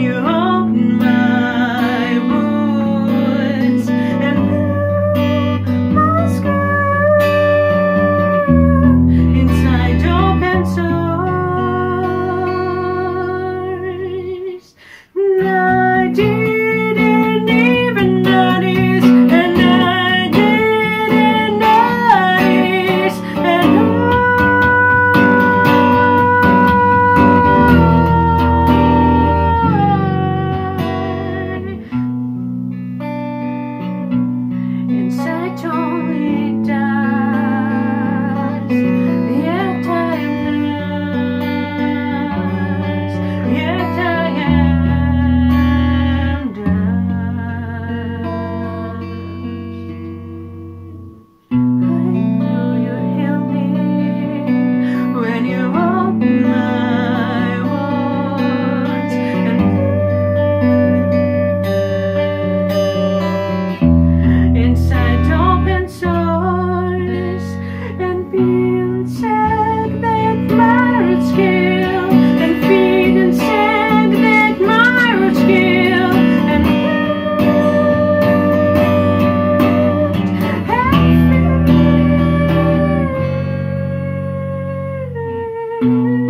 you. I don't you